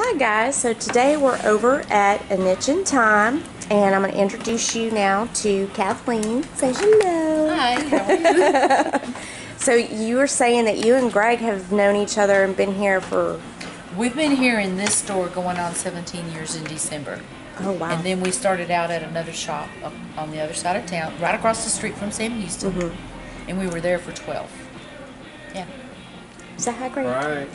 Hi guys, so today we're over at A Nitsch in Time and I'm going to introduce you now to Kathleen. Say hello. Hi, you? So you were saying that you and Greg have known each other and been here for, We've been here in this store going on 17 years in December. oh wow. And then we started out at another shop up on the other side of town, right across the street from Sam Houston. Mm-hmm. And we were there for 12. Yeah. Say hi Greg. Right.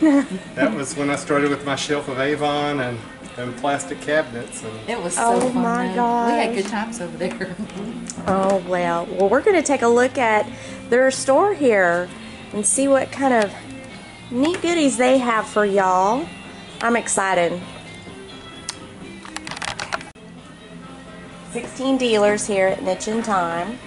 that was when I started with my shelf of Avon and, and plastic cabinets. And It was so Oh fun. my though. gosh. We had good times over there. Oh well. Well we're going to take a look at their store here and see what kind of neat goodies they have for y'all. I'm excited. 16 dealers here at Nitsch in Time.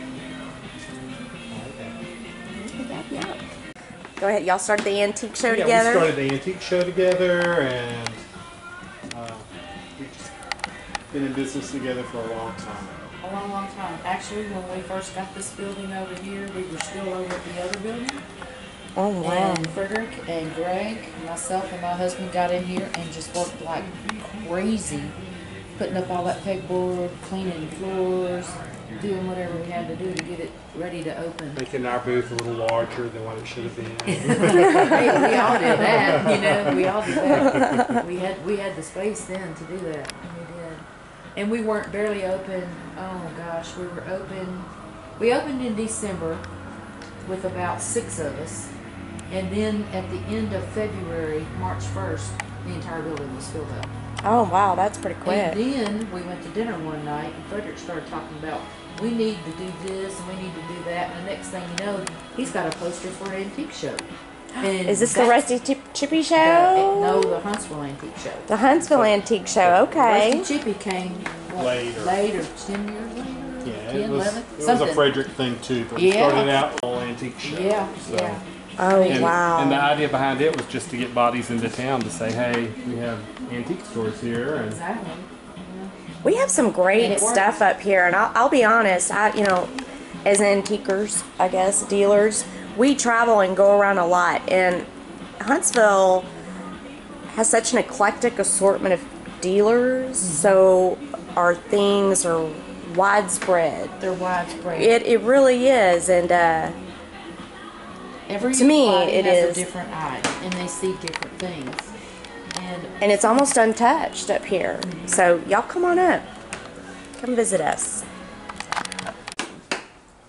Go ahead, y'all started the antique show yeah, together. we started the antique show together, and uh, we've been in business together for a long time. A long, long time. Actually, when we first got this building over here, we were still over at the other building. oh wow. And Frederick and Greg, myself and my husband got in here and just worked like crazy, putting up all that pegboard, cleaning floors, doing whatever we had to do to get it ready to open. Making our booth a little larger than what it should have been. hey, we all did that, you know. We all did that. We had we had the space then to do that, and we did. And we weren't barely open. Oh gosh, we were open. We opened in December with about six of us, and then at the end of February, March first, the entire building was filled up. Oh wow, that's pretty quick. And then we went to dinner one night, and Frederick started talking about we need to do this and we need to do that. And the next thing you know, he's got a poster for an antique show. And Is this the Rusty Chip- Chippy show? the, eh, no, the Huntsville Antique Show. The Huntsville Antique Show. Okay. Rusty Chippy came what, Later. later, ten years later, Yeah, 10, it was, 11, it was a Frederick thing too, but we Yeah. started out all antique show. Yeah, so. yeah. Oh And, wow. and the idea behind it was just to get bodies into town to say, hey, we have antique stores here, and Exactly. We have some great stuff up here, and I'll, I'll be honest. I, you know, as antiquers, I guess dealers, we travel and go around a lot, and Huntsville has such an eclectic assortment of dealers. Mm-hmm. So our things are widespread. They're widespread. It it really is, and uh, Every to me, body it has is- a different eye, and they see different things. And and it's almost untouched up here. So y'all come on up, come visit us.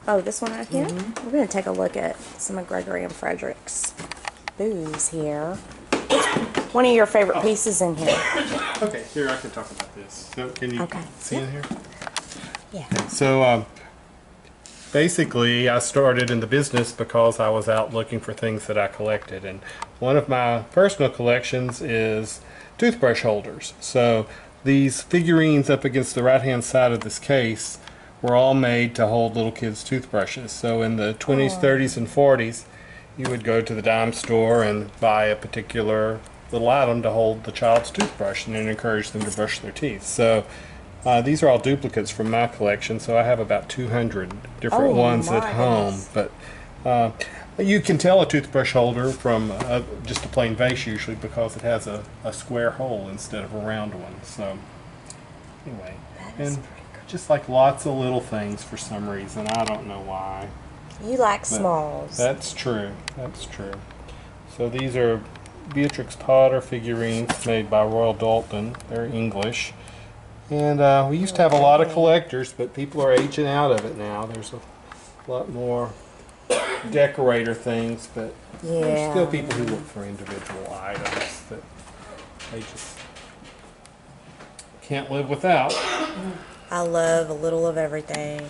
Oh, this one right here. We're gonna take a look at some of Gregory and Frederick's booze here. One of your favorite pieces in here? okay, here I can talk about this. So can you Okay. see in here? Yeah. So um, basically, I started in the business because I was out looking for things that I collected, and one of my personal collections is toothbrush holders. So these figurines up against the right-hand side of this case were all made to hold little kids' toothbrushes. So in the 20s, 30s, and 40s, you would go to the dime store and buy a particular little item to hold the child's toothbrush and then encourage them to brush their teeth. So uh, these are all duplicates from my collection, so I have about 200 different Oh, ones at home. But uh, you can tell a toothbrush holder from uh, just a plain vase usually because it has a, a square hole instead of a round one. So anyway, and just like lots of little things for some reason, I don't know why. You like But smalls. That's true. That's true. So these are Beatrix Potter figurines made by Royal Doulton. They're English. And uh, we used to have a lot of collectors, but people are aging out of it now. There's a lot more decorator things, but there's Yeah. still people who look for individual items that they just can't live without. I love a little of everything.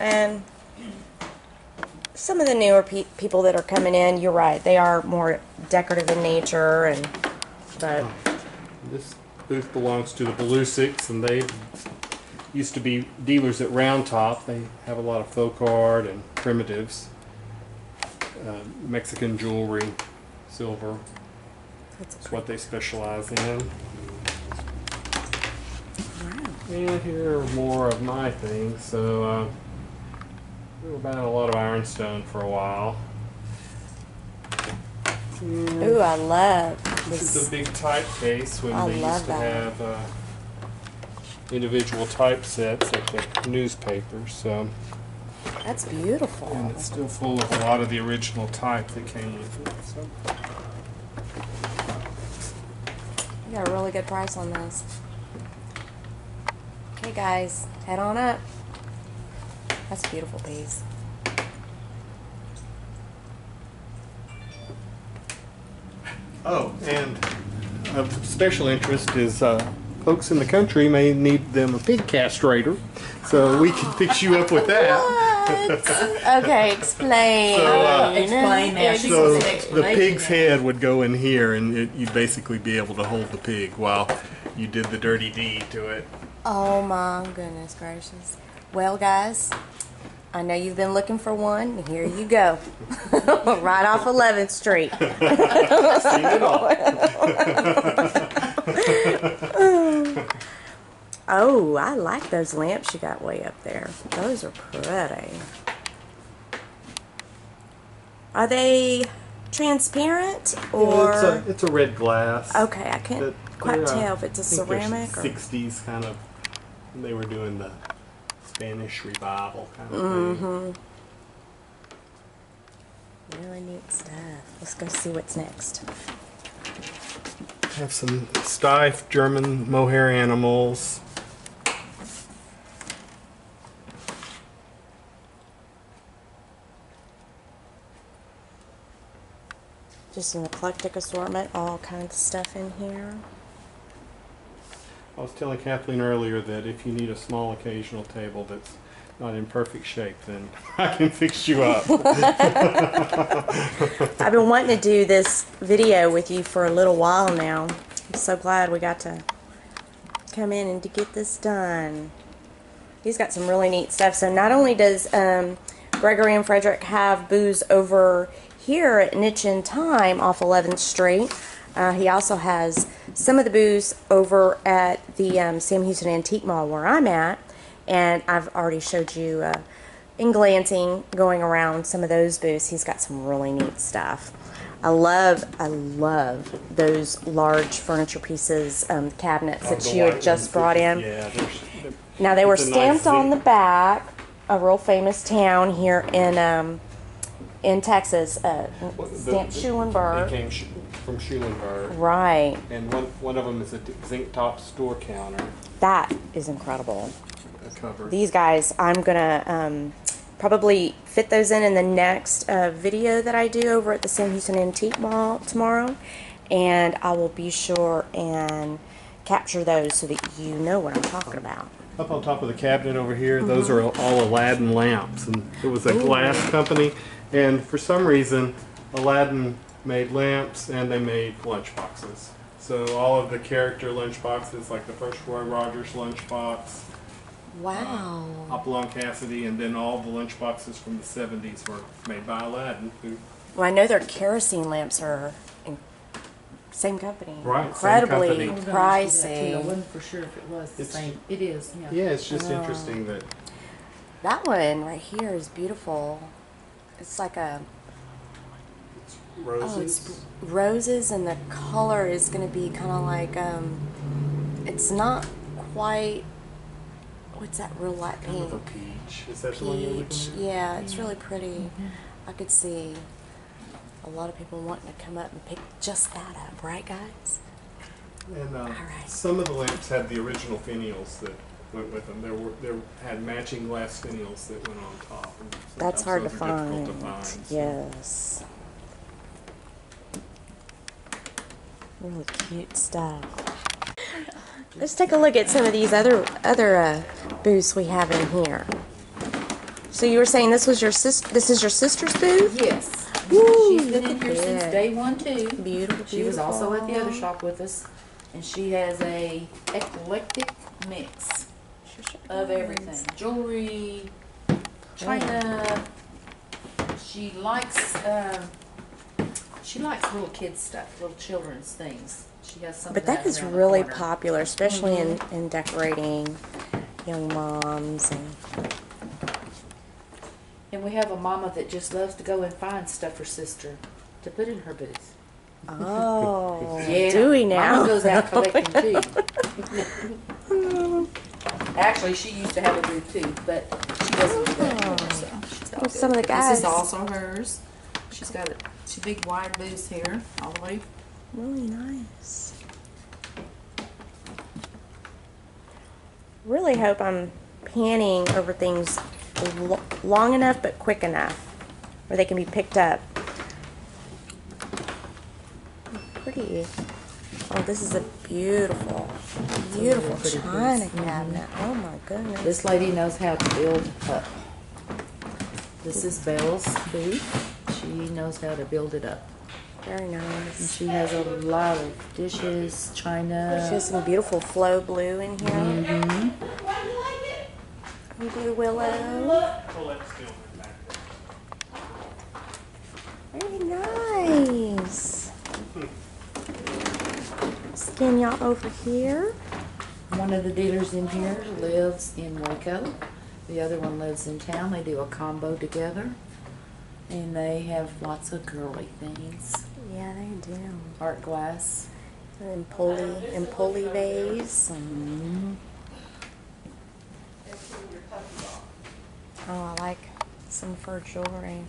And some of the newer pe- people that are coming in, you're right, they are more decorative in nature and but This booth belongs to the Belusics, and they used to be dealers at Round Top. They have a lot of folk art and primitives, uh, Mexican jewelry, silver. that's That's what they specialize in. And here are more of my things. So uh, we were buying a lot of ironstone for a while. Ooh, I love This is a big typeface when I they love used to that. have uh, individual typesets at the newspapers. So, That's beautiful. and it's still full of a lot of the original type that came with it. So, You got a really good price on this. Okay, guys, head on up. That's a beautiful piece. Oh, and of special interest is uh, folks in the country may need them a pig castrator, so we can fix you up with that. okay, explain. So, uh, Explain now. She So the pig's head would go in here, and it, you'd basically be able to hold the pig while you did the dirty deed to it. Oh my goodness gracious. Well, guys, I know you've been looking for one. and Here you go. right off 11th Street. Seen it all. Oh, I like those lamps you got way up there. Those are pretty. Are they transparent or? it's, a, it's a red glass. okay, I can't quite tell if it's a ceramic or. 60s kind of. They were doing the Spanish revival kind of Mm-hmm. thing. Really neat stuff. Let's go see what's next. Have some stiff German mohair animals. Just an eclectic assortment, all kinds of stuff in here. I was telling Kathleen earlier that if you need a small occasional table that's not in perfect shape, then I can fix you up. I've been wanting to do this video with you for a little while now. I'm so glad we got to come in and to get this done. He's got some really neat stuff. So not only does um, Gregory and Frederick have booze over here at Nitsch in Time off 11th Street, uh, he also has some of the booze over at the um, Sam Houston Antique Mall where I'm at. And I've already showed you uh, in glancing going around some of those booths. He's got some really neat stuff. I love, I love those large furniture pieces, um, cabinets that The you had just brought in. Yeah, there's, Now they were a nice stamped on the back. A real famous town here in um, in Texas, uh, stamped They Schulenburg. sh- from Schulenburg. Right, And one, one of them is a zinc top store counter that is incredible. These guys, I'm gonna um, probably fit those in in the next uh, video that I do over at the Sam Houston Antique Mall tomorrow, and I will be sure and capture those so that you know what I'm talking about. Up on top of the cabinet over here, those are all Aladdin lamps, and it was a glass company. And for some reason, Aladdin made lamps and they made lunch boxes. So all of the character lunch boxes, like the first Roy Rogers lunchbox, Wow. Uh, Hopalong Cassidy, and then all the lunch boxes from the 70s were made by Aladdin. Who, Well, I know their kerosene lamps are in same company. Right, same Incredibly company. I was gonna ask you that, too. I pricey. wasn't for sure if it was the It's- same. It is, yeah. yeah, it's just Oh. interesting that That one right here is beautiful. It's like a roses. oh, it's roses, and the color is going to be kind of like um, it's not quite. What's that real light kind of a pink? peach. Is that the one you're Peach. looking at? Yeah, it's really pretty. I could see a lot of people wanting to come up and pick just that up, right, guys? And uh, right. some of the lamps had the original finials that went with them. There were there had matching glass finials that went on top. And That's hard to sometimes those are find. to find, so. Yes. Really cute stuff. Let's take a look at some of these other other uh, booths we have in here. So you were saying this was your sis This is your sister's booth. Yes. Woo, She's been look in at here since day one too. Beautiful. She was also at the other shop with us, and she has a eclectic mix of everything: jewelry, china. She likes um, she likes little kids stuff, little children's things. She has some. But of that is around the really corner. popular, especially in, Mm-hmm. in decorating young moms and And we have a mama that just loves to go and find stuff for sister to put in her booth. Oh, Yeah. do we now? Mama goes out collecting too. Actually, she used to have a booth too, but she doesn't do that anymore. So she's got Well, some of the This guys- is also hers. She's got a big wide booths here, all the way. Really nice. Really hope I'm panning over things lo- long enough but quick enough where they can be picked up. Pretty. Oh, this is a beautiful, beautiful pretty china piece. Mhm. cabinet. Oh my goodness. This lady knows how to build up. This is Belle's booth. She knows how to build it up. Very And nice. she has a lot of dishes, china. She has some beautiful flow blue in here. Mm-hmm. Do willow. Very nice. Skin y'all over here. One of the dealers in here lives in Waco. The other one lives in town. They do a combo together. And they have lots of girly things. Yeah, they do. Art glass. And pulley and pulley vase. Mm-hmm. Oh, I like some fur jewelry.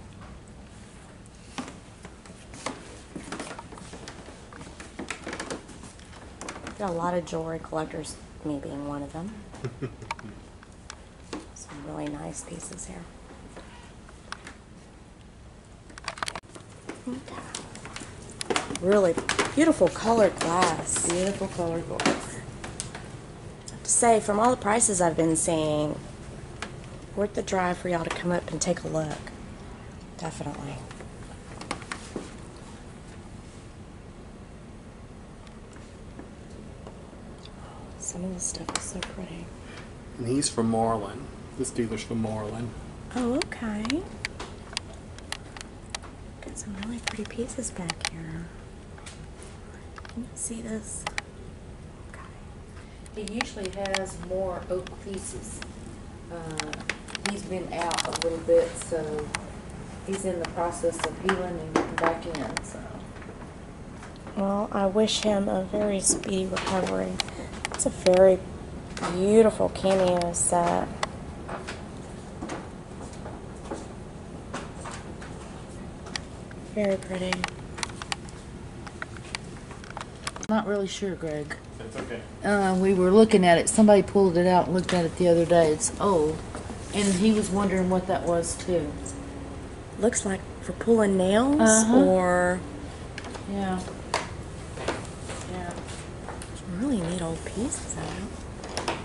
Got a lot of jewelry collectors, me being one of them. some really nice pieces here. Really beautiful colored glass. Beautiful colored glass. to say, from all the prices I've been seeing, worth the drive for y'all to come up and take a look. Definitely. Some of this stuff is so pretty. And he's from Marlin. This dealer's from Marlin. Oh, okay. Some really pretty pieces back here. Can you see this? Okay. He usually has more oak pieces. Uh, he's been out a little bit, so he's in the process of healing and getting back in. So Well, I wish him a very speedy recovery. It's a very beautiful cameo set. Very pretty. not really sure, Greg. That's okay. Uh, we were looking at it. Somebody pulled it out and looked at it the other day. It's old, and he was wondering what that was too. Looks like for pulling nails Uh-huh. or Yeah. Yeah. really neat old pieces out.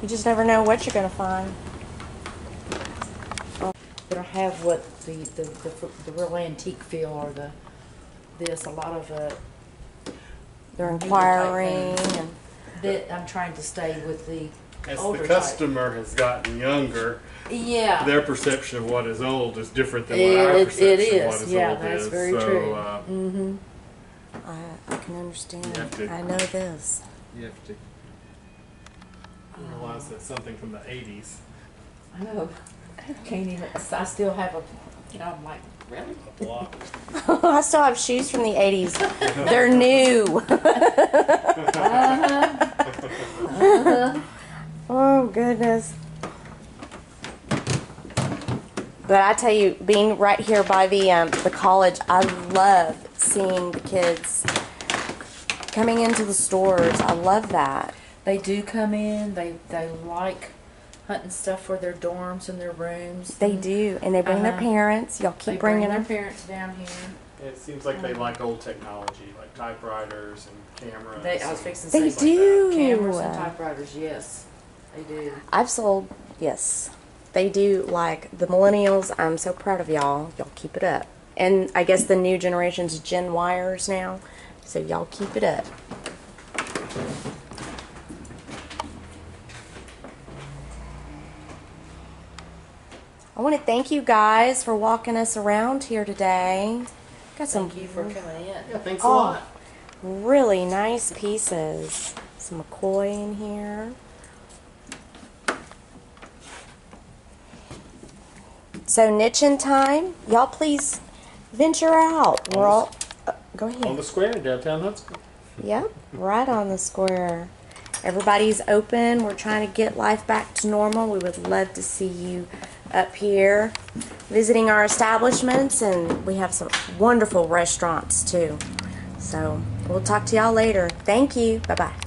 You just never know what you're gonna find. They don't have what the the, the, the real antique feel or the this. A lot of uh, They're inquiring and that I'm trying to stay with the As older the type. customer has gotten younger, Yeah. their perception of what is old is different than what our It- it perception of what is. is Yeah, old that's is. very so, true. Uh, mm-hmm. I I can understand. You have to- I know this. you have to realize that something from the 80s. I know. Can't even. I still have a. You know, I'm like, really? A block. I still have shoes from the 80s. They're new. oh, goodness. But I tell you, being right here by the um, the college, I love seeing the kids coming into the stores. I love that. They do come in. They they like hunting stuff for their dorms and their rooms. They do, and they bring their Uh-huh. parents. Y'all keep They bring bringing their them. parents down here. It seems like they like old technology, like typewriters and cameras. They, I was fixing to They say do. cameras and typewriters. Yes, they do. I've sold, yes. They do like the millennials. I'm so proud of y'all. Y'all keep it up. And I guess the new generation's Gen Wires now. So y'all keep it up. I want to thank you guys for walking us around here today. Got some Thank you for coming in. Yeah, thanks Oh. a lot. really nice pieces. Some McCoy in here. So Nitsch in Time, y'all please venture out. We're all uh, Go ahead. on the square downtown Huntsville. Yep, right on the square. Everybody's open. We're trying to get life back to normal. We would love to see you up here visiting our establishments, and we have some wonderful restaurants too. So we'll talk to y'all later. Thank you. Bye bye.